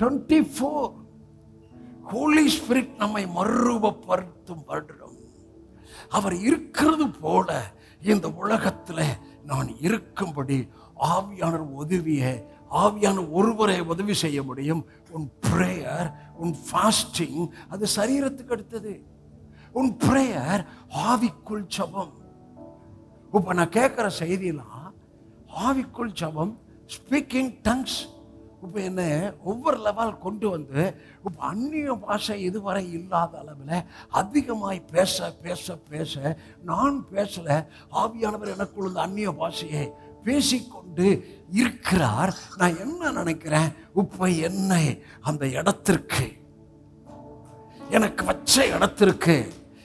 Twenty four Holi spirit நம்மை மறுரூபப்படுத்தும் வருடம் அவர் இருக்கிறது போல இந்த உலகத்தில் நான் இருக்கும்படி ஆவியானர் உதவியை ஆவியான ஒருவரை உதவி செய்ய முடியும். உன் ப்ரேயர் உன் ஃபாஸ்டிங் அது சரீரத்துக்கு அடுத்தது. உன் ப்ரேயர் ஆவிக்குள் சபம் இப்போ நான் கேட்குற செய்தியெல்லாம் ஆவிக்குள் சபம் ஸ்பீக்கிங் டங்ஸ் இப்போ என்ன ஒவ்வொரு லெவல் கொண்டு வந்து இப்போ அந்நிய பாஷை இதுவரை இல்லாத அளவில் அதிகமாய் பேச பேச பேச நான் பேசல. ஆவியானவர் எனக்குள்ள இந்த அந்நிய பாஷையை பேசிக்கொண்டு இருக்கிறார். நான் என்ன நினைக்கிறேன்? இப்போ என்னை அந்த இடத்திற்கு எனக்கு வச்ச இடத்திற்கு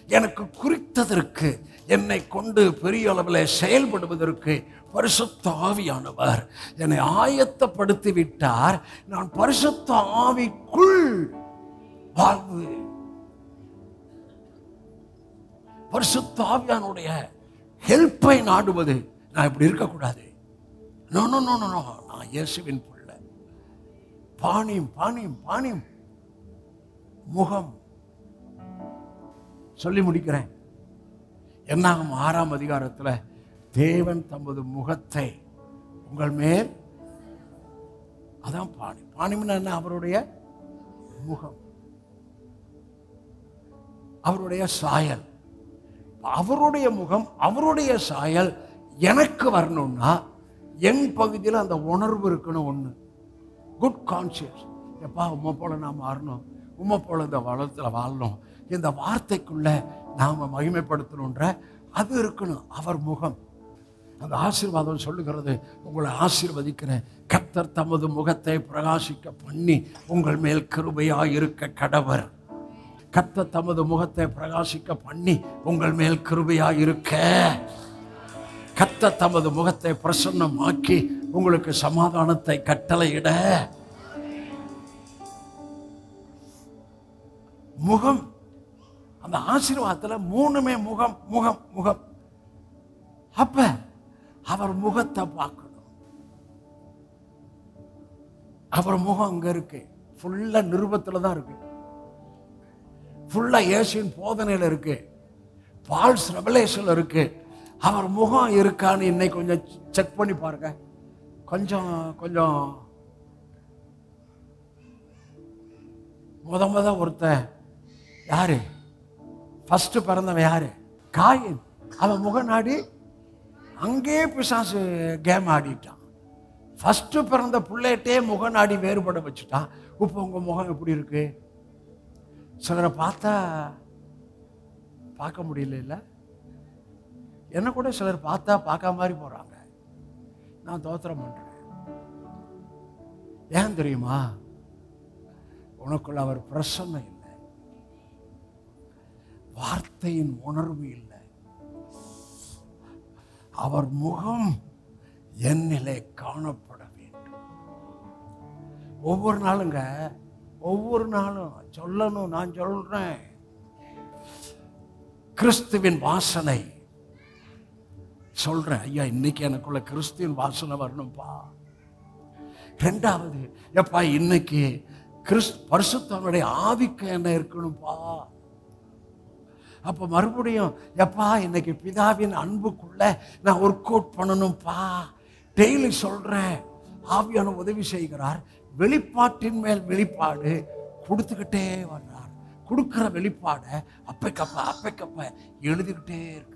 எனக்கு குறித்ததற்கு என்னை கொண்டு பெரிய அளவில் செயல்படுவதற்கு பரிசுத்த ஆவியானவர் என்னை ஆயத்தப்படுத்தி விட்டார் நான் பரிசுத்த ஆவிக்குள் வாழ்வு பரிசுத்த ஆவியானுடைய ஹெல்ப்பை நாடுவது நான் இப்படி இருக்கக்கூடாது. நோ நோ நோ நோ நான் இயேசுவின் பிள்ளை. பாணியும் பாணியும் பாணியும். முகம் சொல்லி முடிக்கிறேன். என்னாகும் ஆறாம் அதிகாரத்தில் தேவன் தமது முகத்தை உங்கள் மேல் அதான் பாணி. பாணிம்னா என்ன? அவருடைய முகம். அவருடைய சாயல். அவருடைய முகம் அவருடைய சாயல் எனக்கு வரணும்னா என் பகுதியில் அந்த உணர்வு இருக்கணும் ஒன்று குட் கான்சியஸ் எப்பா உம்மை போல நான் மாறணும். உம்மை போல இந்த வளத்தில் வாழணும். இந்த வார்த்தைக்குள்ள நாம் மகிமைப்படுத்தணுன்ற அது இருக்கணும் அவர் முகம். அந்த ஆசீர்வாதம் சொல்லுகிறது உங்களை ஆசீர்வதிக்கிறேன். கத்தர் தமது முகத்தை பிரகாசிக்க பண்ணி உங்கள் மேல் கிருபையாக இருக்க கடவர். கத்த தமது முகத்தை பிரகாசிக்க பண்ணி உங்கள் மேல் கிருபையாக இருக்க கத்த தமது முகத்தை பிரசன்னமாக்கி உங்களுக்கு சமாதானத்தை கட்டளையிட. முகம் அந்த ஆசீர்வாதத்தில் மூணுமே முகம் முகம் முகம். அப்ப அவர் முகத்தை பார்க்கணும். அவர் முகம் அங்க இருக்கு. ஃபுல்லா நிருபத்தில் தான் இருக்கு. ஃபுல்லா இயேசுவின் போதனையில் இருக்கு. ஃபால்ஸ் ரெவலேஷன் இருக்கு. அவர் முகம் இருக்கான்னு இன்னைக்கு கொஞ்சம் செக் பண்ணி பாருங்க. கொஞ்சம் கொஞ்சம். முத முத ஒருத்தன். யாரு? ஃபஸ்ட்டு பிறந்தவன் யார்? காயின். அவன் முகநாடி அங்கே பிசாசு கேம் ஆடிட்டான். ஃபஸ்ட்டு பிறந்த பிள்ளைகிட்டே முகநாடி வேறுபட வச்சுட்டான் இப்போ உங்கள் முகம் எப்படி இருக்கு? சிலரை பார்த்தா பார்க்க முடியல இல்ல? என்ன கூட சிலர் பார்த்தா பார்க்க மாதிரி போகிறாங்க நான் தோத்திரம் பண்ணுறேன் ஏன் தெரியுமா? உனக்குள்ள அவர் பிரசன்னம் இல்லை. வார்த்தையின் உணர்வு இல்லை. அவர் முகம் என்னிலே காணப்பட வேண்டும். ஒவ்வொரு நாளுங்க ஒவ்வொரு நாளும் சொல்லணும் நான் சொல்றேன். கிறிஸ்துவின் வாசனை. சொல்றேன் ஐயா இன்னைக்கு எனக்குள்ள கிறிஸ்துவின் வாசனை வரணும்ப்பா ரெண்டாவது எப்பா இன்னைக்கு கிறிஸ் பரிசுத்தவனுடைய ஆவிக்கு என்ன இருக்கணும்ப்பா அப்போ மறுபடியும் எப்பா இன்னைக்கு பிதாவின் அன்புக்குள்ள நான் ஒர்க் அவுட் பண்ணணும்ப்பா டெய்லி சொல்கிறேன் ஆவியான உதவி செய்கிறார். வெளிப்பாட்டின் மேல் வெளிப்பாடு கொடுத்துக்கிட்டே வர்றார். கொடுக்குற வெளிப்பாடை அப்பைக்கப்ப அப்பைக்கப்ப எழுதிக்கிட்டே இருக்கு.